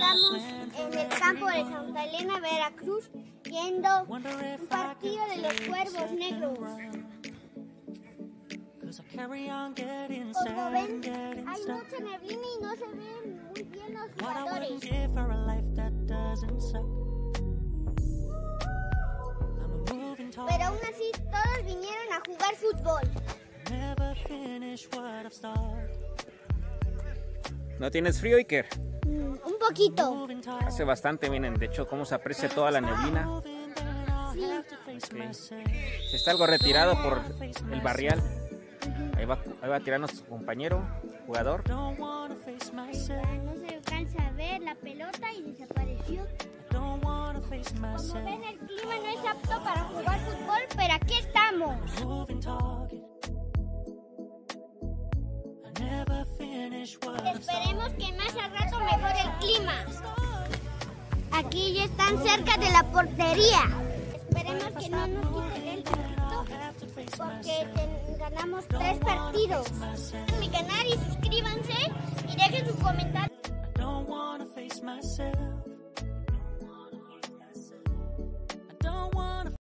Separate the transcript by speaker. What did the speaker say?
Speaker 1: estamos en el campo de Santa Elena, Veracruz, viendo un partido de los cuervos negros. Como ven, hay mucha neblina y no se ven muy bien los jugadores. Pero aún así, todos vinieron a jugar fútbol.
Speaker 2: ¿No tienes frío, Iker?
Speaker 1: Poquito.
Speaker 2: Hace bastante, miren, de hecho, cómo se aprecia toda la neblina. Se está algo retirado por el barrial. Ahí va, ahí va a tirar nuestro compañero, jugador.
Speaker 1: No se alcanza a ver la pelota y desapareció. Como ven, el Esperemos que más al rato mejore el clima. Aquí ya están cerca de la portería. Esperemos que no nos quiten el poquito porque ganamos tres partidos. Mi canal y suscríbanse.